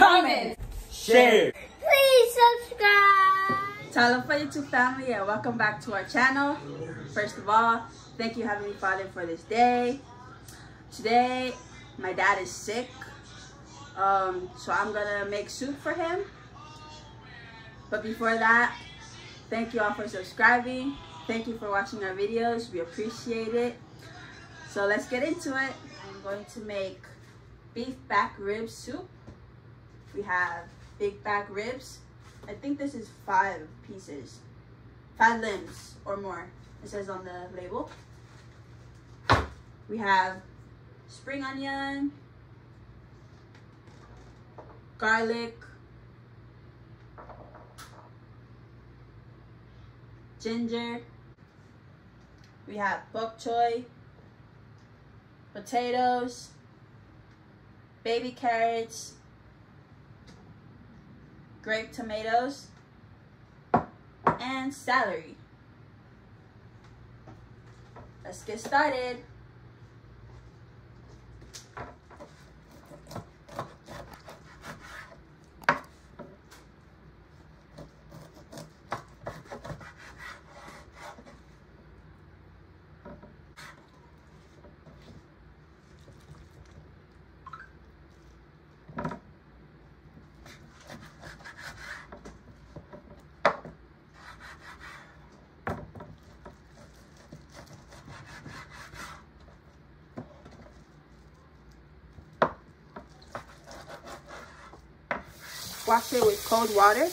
comment, share. Please subscribe. Talofa YouTube family and welcome back to our channel. First of all, thank you Heavenly Father for this day. Today, my dad is sick. Um, so I'm gonna make soup for him. But before that, thank you all for subscribing. Thank you for watching our videos. We appreciate it. So let's get into it. I'm going to make beef back rib soup. We have big back ribs. I think this is five pieces, five limbs or more. It says on the label. We have spring onion, garlic, ginger. We have bok choy, potatoes, baby carrots, grape tomatoes, and celery. Let's get started. Cold water.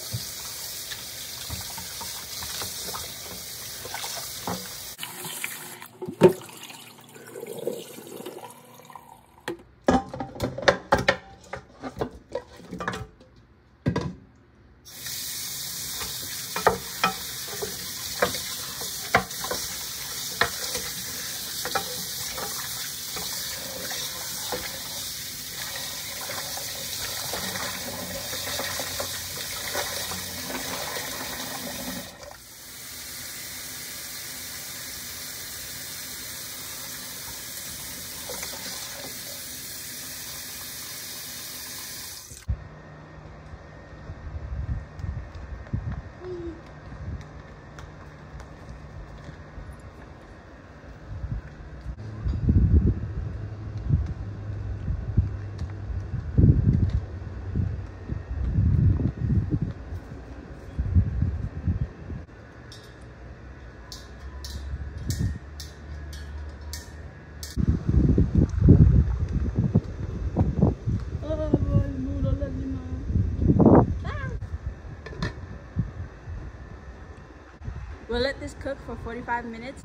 We'll let this cook for 45 minutes.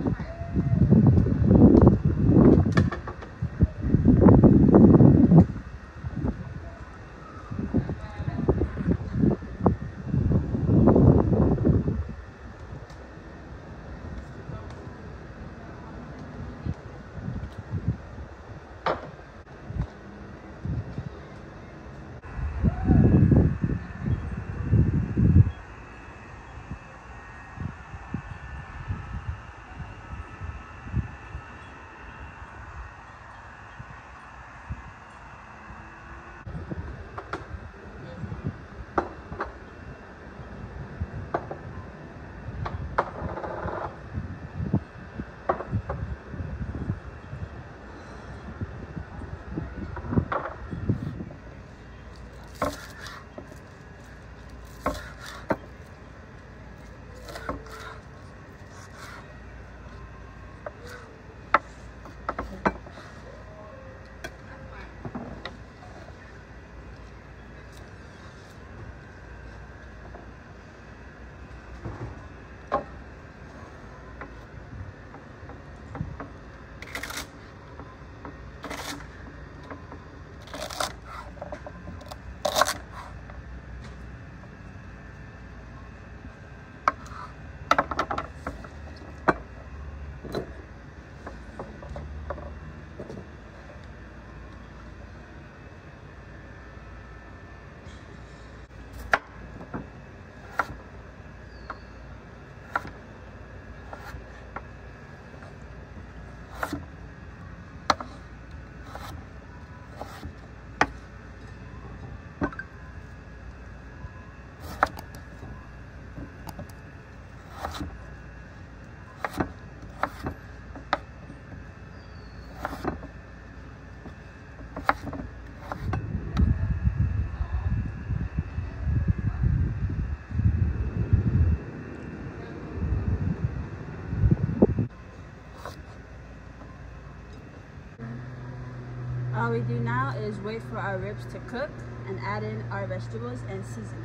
We do now is wait for our ribs to cook and add in our vegetables and seasoning.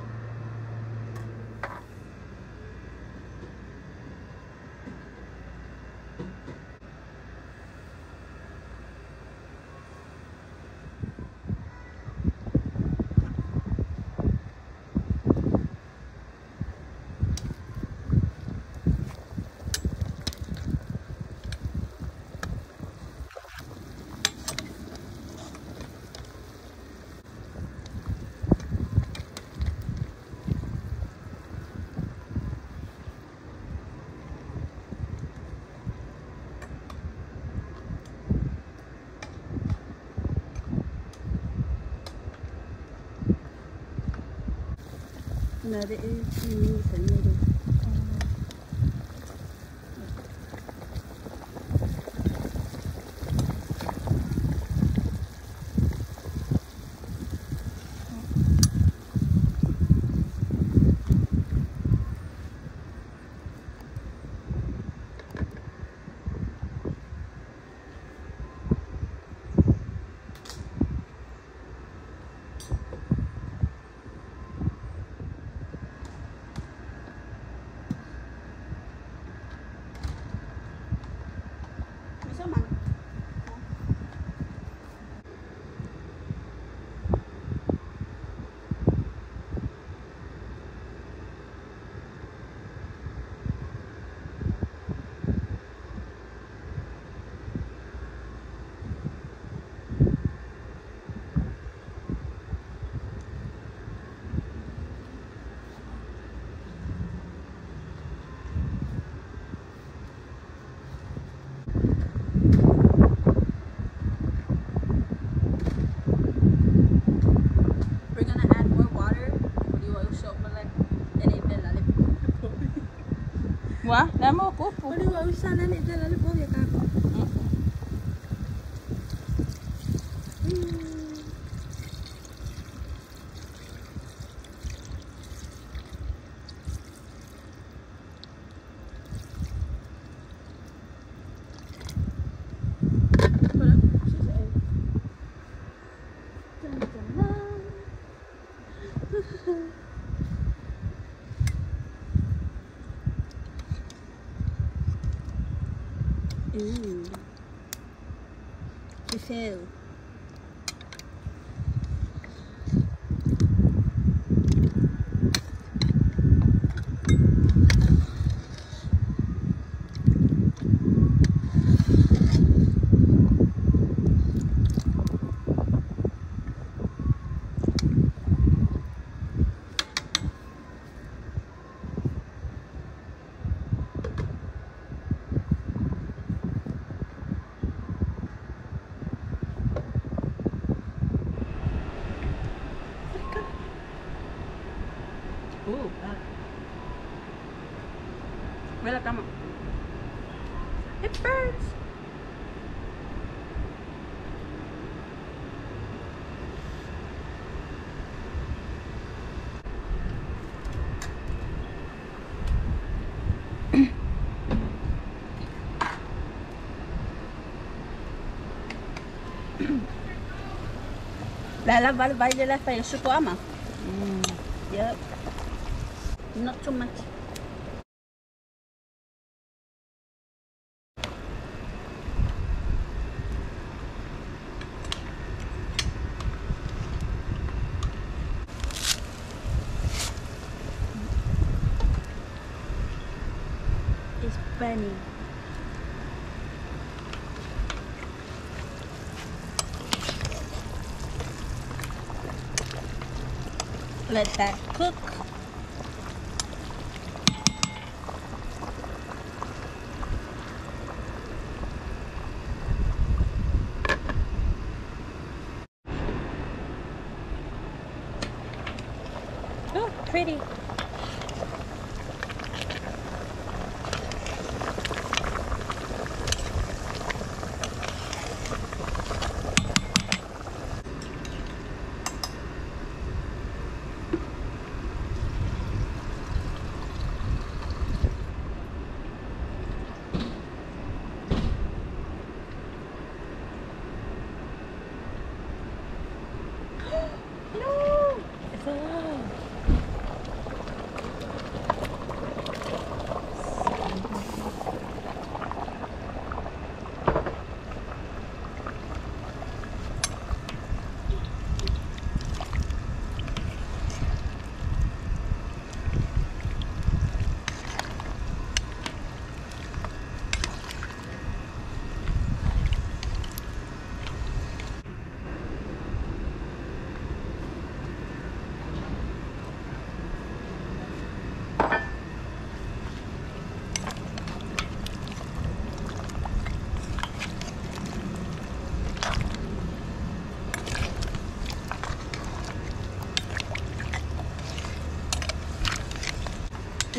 那的 a 七什么的 damo ko po. What do you want to show me? Bella Lala, bal, bal, de la fire, suko ama. Mm. Yep. Not too much. It's burning. Let that cook.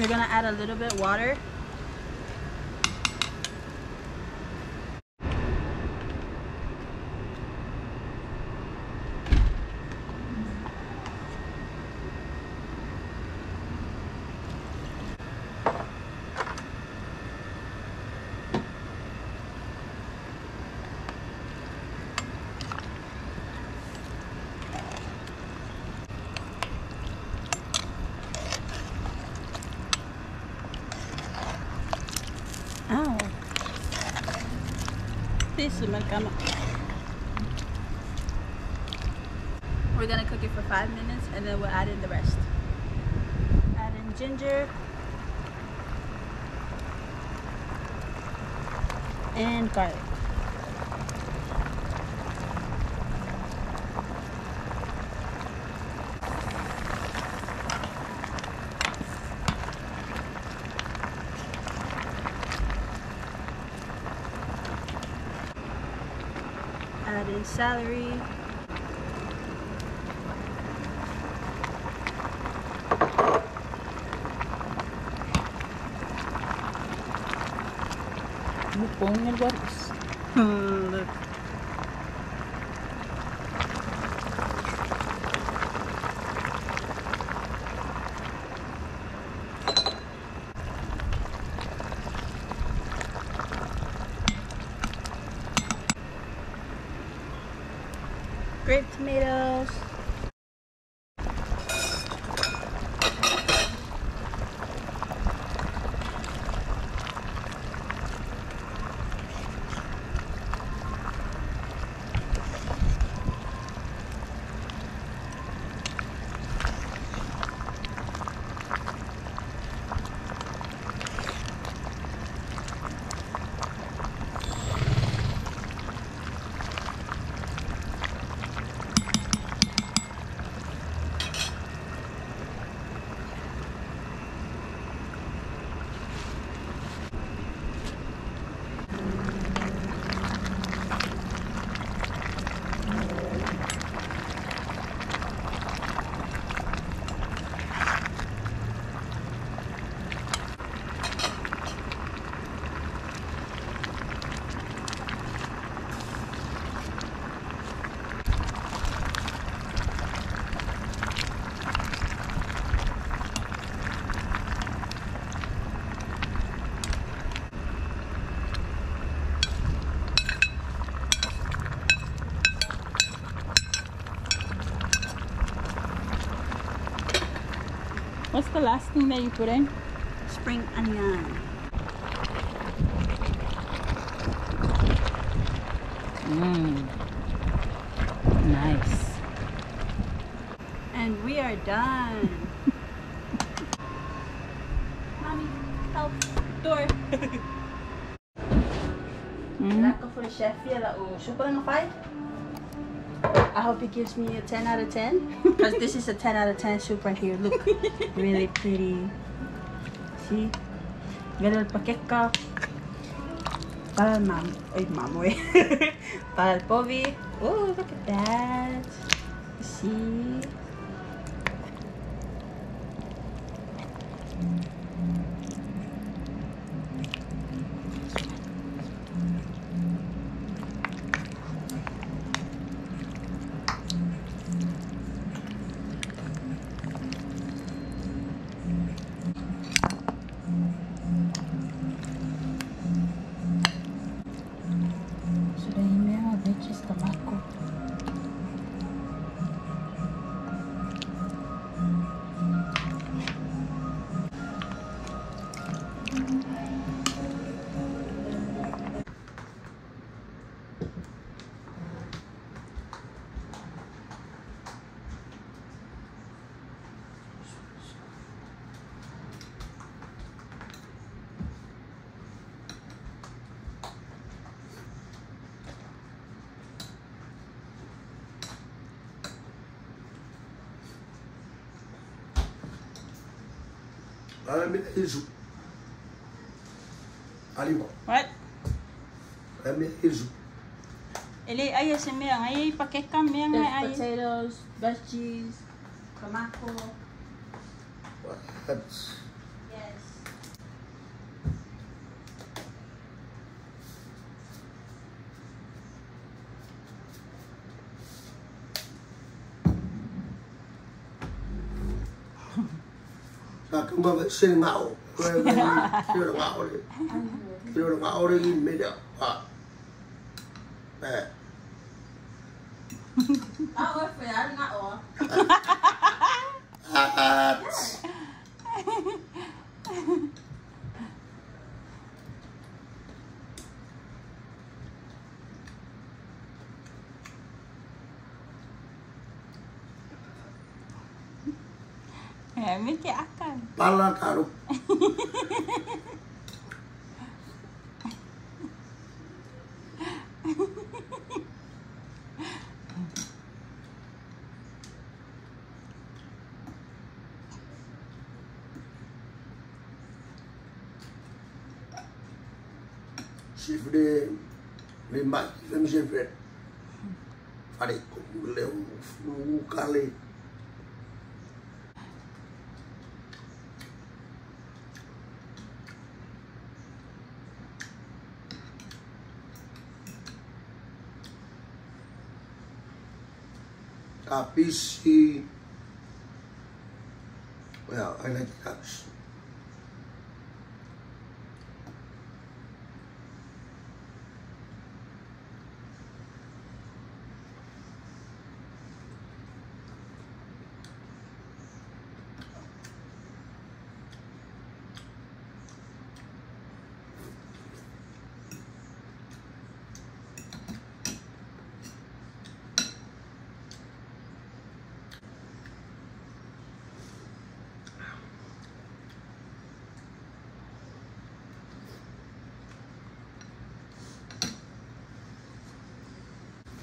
You're gonna add a little bit water. Ow. This is Americano. We're gonna cook it for five minutes and then we'll add in the rest. Add in ginger. And garlic. Add in celery. Lupong el. Look. Grape tomatoes. What's the last thing that you put in? Spring onion. Mmm. Nice. And we are done. Mommy, help. Door. Mm. Not for chef yet. Oh, super ng 5? I hope he gives me a 10 out of 10. Because this is a 10 out of 10 soup right here. Look. really pretty. See? Ganun pakeka. Para mam. Ay, mamoy. Eh. Para povi. Oh, look at that. See? Ambil hijau. Alima. What? Ambil hijau. Ili ay si Mia ay pakeka Mia There's ay ay. potatoes, veggies, tomato. What? Sa kuma ba sin ngao. Kilo ngao le. Kilo ngao le in me dia. Ah. Eh. Ah, oi, foi fala, cara, o Capisci. Well, I like that.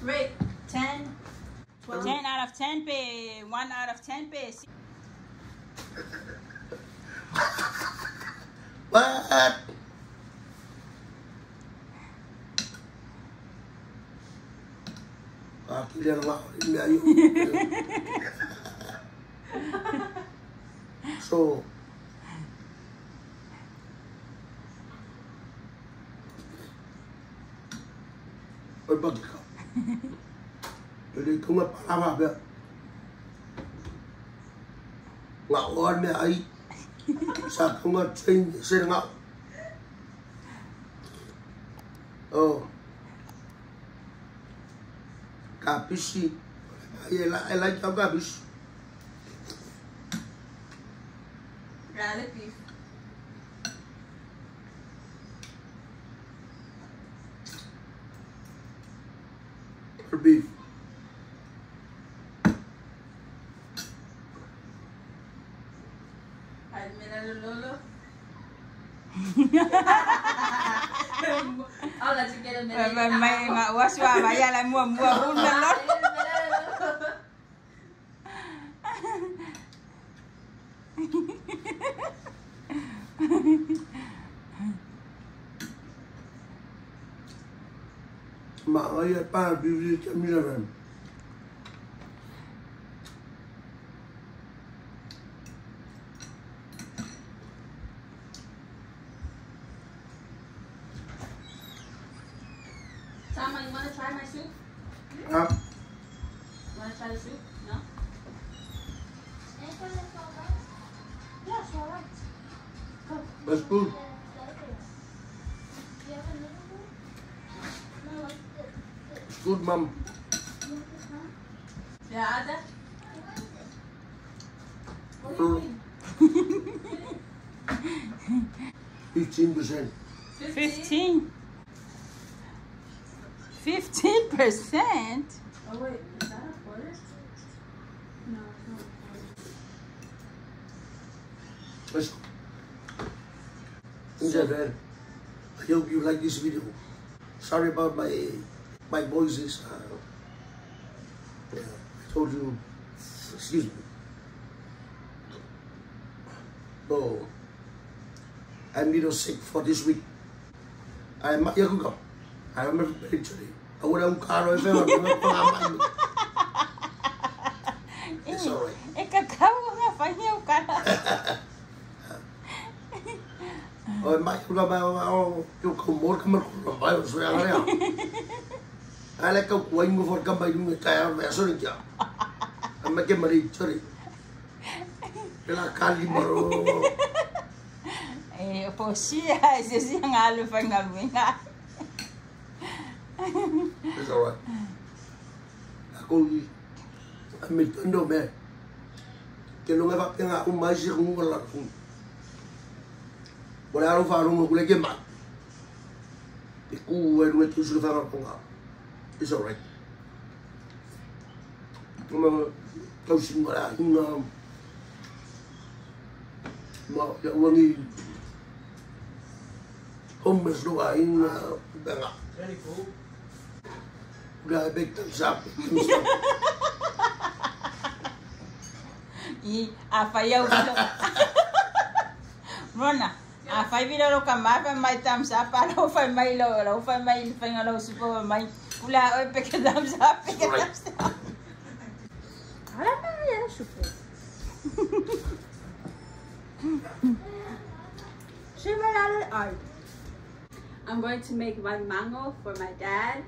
Rate 10, 12. 10 out of 10 pe. 1 out of 10 pe. What? Dia nak ini ayu. So. Jadi kau nak apa apa? ngā oa mea ai, sa konga train e sere ngā. Oh. Ka pisi, ai e la, e la i tau Beef. I'll let you get a minute. May may nga waswa maya la mua mua un na lot. Mà ấy ba beef đi good, mom. Yeah, Ada? Fifteen percent. 15. 15 percent. Oh, wait. Is that a quarter? No, it's not a quarter. Let's go. Things are. I hope you like this video. Sorry about my my voices. Uh, yeah, I told you. Excuse me. Oh, I'm little sick for this week. I'm yeah, go. I'm very sorry. I would have car if ever. It's alright. E kakao nga fanyaw ka. Ôi mày cũng là bao bao chú không muốn cái Ai lấy câu của anh mua phần cầm bày người ta vẽ số được de Ama cái mari fazer Pela kali maro. Eh, Eu esse sim ngalo fa ngalo nga. It's all right. Ako amitondo me. Ke no ngava penga o magi de la ku. E no tu. It's alright. Yung mga kausing wala, yung um, mga wangi homeless doa yung uh, nga. Grabe, tagsapit. I, afayaw bilo. Rona, afay bilo lo kama, pa may thumbs up, para ufay may lo, lo ufay may ufay nga lo supo may pula oy peke thumbs up, peke Right. thumbs up. Wala pa nga yan, super. Similar art. I'm going to make one mango for my dad,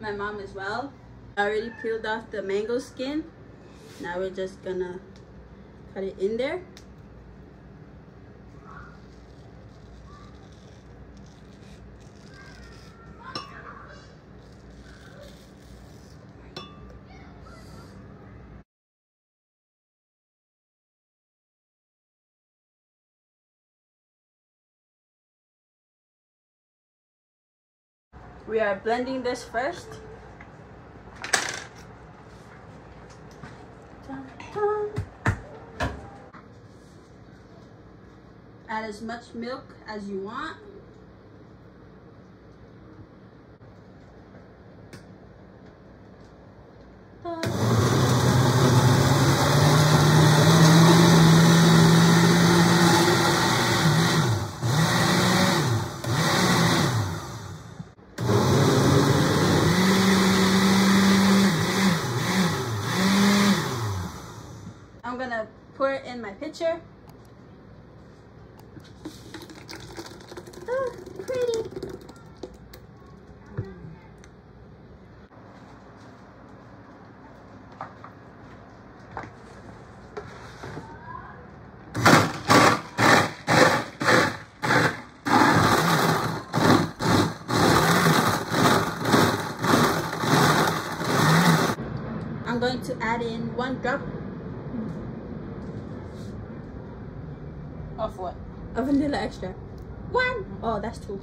my mom as well. I already peeled off the mango skin. Now we're just gonna cut it in there. We are blending this first. Add as much milk as you want. Dun. I'm gonna pour pitcher. Oh, pretty. I'm going to add in one drop Of of vanilla extract. One. Oh, that's two.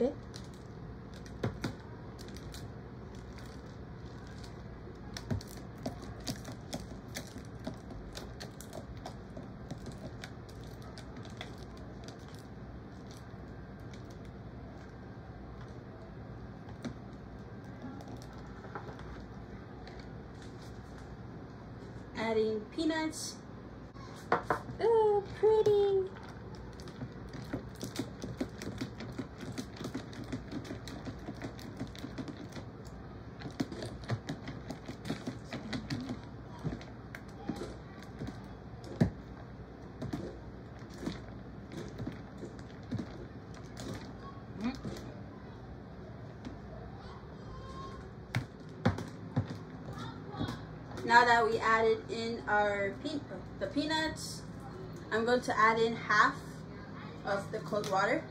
Eh? Adding peanuts. Oh, pretty. Now that we added in our pe- the peanuts, I'm going to add in half of the cold water.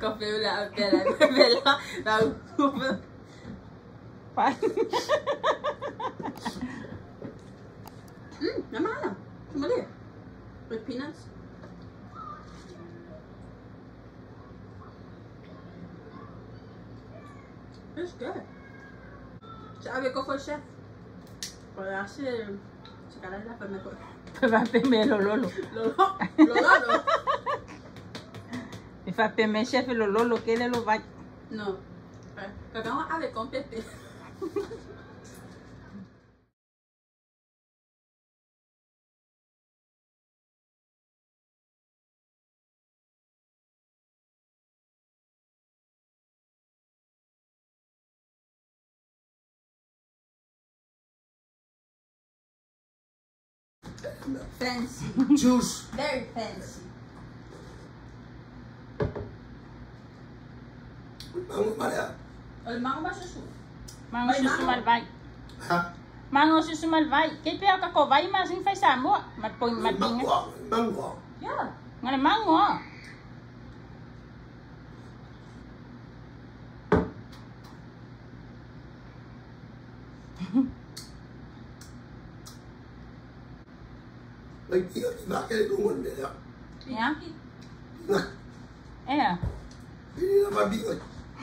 Καφέουλα, πέρα, πέρα, να πούμε. Mmm, With peanuts. It's good. ¿Sabe el chef? Por hacer... La permecora. Pero lolo. Lolo, lolo, lolo. E fa pe me chef lo lolo ke le lo vai. No. Eh, Pero vamos a ver con Pepe. Fancy. Juice. Very fancy. Mango malaya. Olha, mango baixa chuva. Mango chuchu malvai. Mango chuchu malvai. Kay pia vai mas in faisa mo. Mat poy mat ding. Mango. Mango. Ya. Ngale mango. Like, you know, not going to do one day. Yeah? Yeah. Yeah. You know, my beard.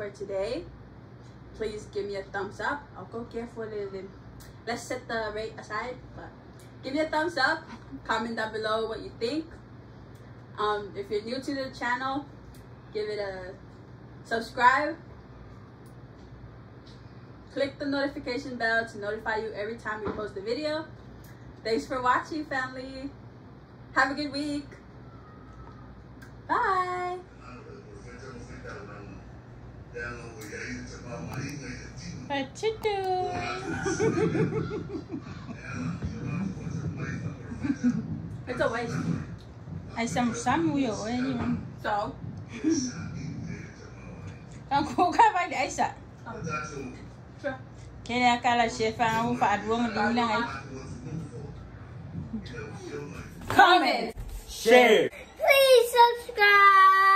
for today. Please give me a thumbs up. I'll go carefully. Let's set the rate aside, but give me a thumbs up. Comment down below what you think. Um, if you're new to the channel, give it a subscribe. Click the notification bell to notify you every time we post a video. Thanks for watching, family. Have a good week. Bye. Pachitu. It's a waste. Ay sam sam yo eh ni. So, Ang ko ka ba di ay sa. sure. Kaya kala chef ang fa adwong din lang ay. Comment. Share. Please subscribe.